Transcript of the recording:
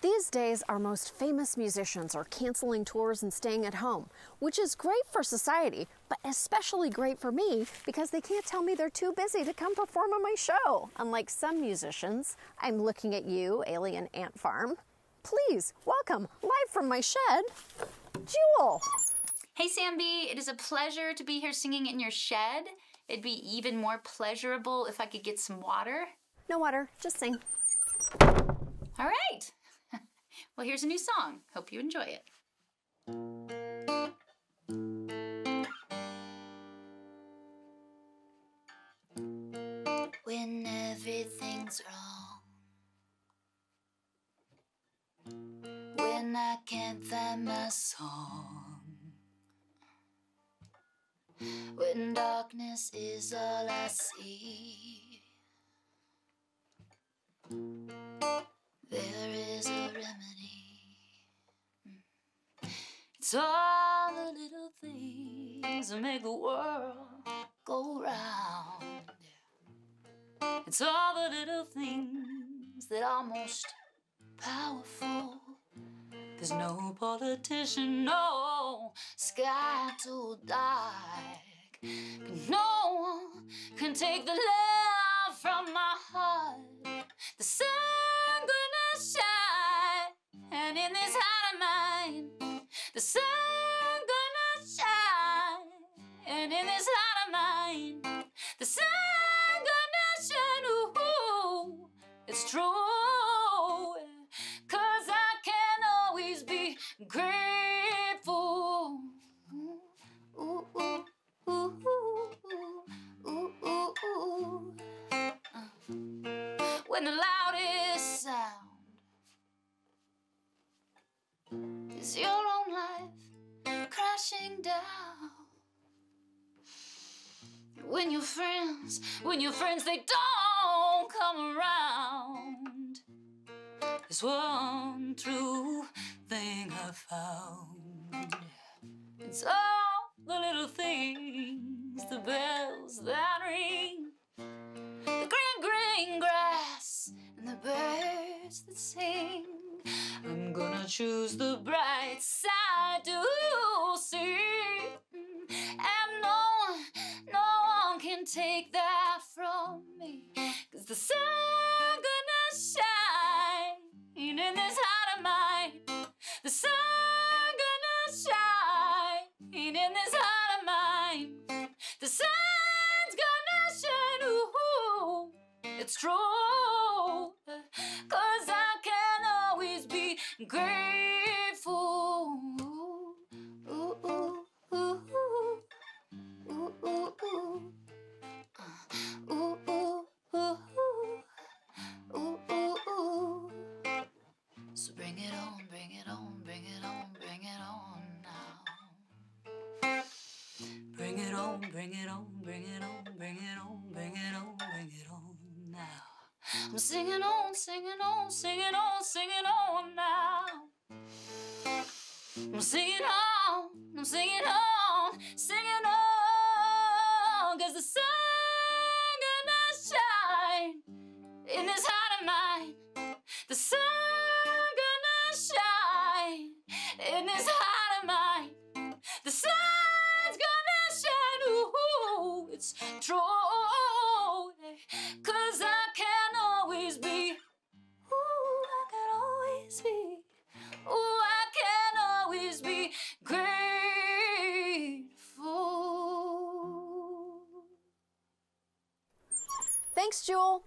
These days, our most famous musicians are canceling tours and staying at home, which is great for society, but especially great for me because they can't tell me they're too busy to come perform on my show. Unlike some musicians, I'm looking at you, Alien Ant Farm. Please, welcome, live from my shed, Jewel. Hey, Sam Bee, it is a pleasure to be here singing in your shed. It'd be even more pleasurable if I could get some water. No water, just sing. All right. Well, here's a new song. Hope you enjoy it. When everything's wrong, when I can't find my song, when darkness is all I see. It's all the little things that make the world go round. It's all the little things that are most powerful. There's no politician, no sky too dark. No one can take the love the sun gonna shine, and in this heart of mine, the sun gonna shine. Ooh, it's true, cause I can always be grateful. Ooh, ooh, ooh, ooh, ooh, ooh, ooh. When the loudest sound crashing down. When your friends, when your friends, they don't come around. There's one true thing I found. It's all the little things, the bells that ring, the green, green grass, and the birds that sing. I'm gonna choose the bright side take that from me. Cause the sun gonna shine in this heart of mine. The sun gonna shine in this heart of mine. The sun's gonna shine, ooh, it's true. Cause I can always be grateful. So bring it on, bring it on, bring it on, bring it on now. Bring it on, bring it on, bring it on, bring it on, bring it on, bring it on now. I'm singing on, singing on, singing on, singing on now. I'm singing on, I'm singing on, singing Cause I can always be, ooh, I can always be, ooh, I can always be grateful. Thanks, Jewel.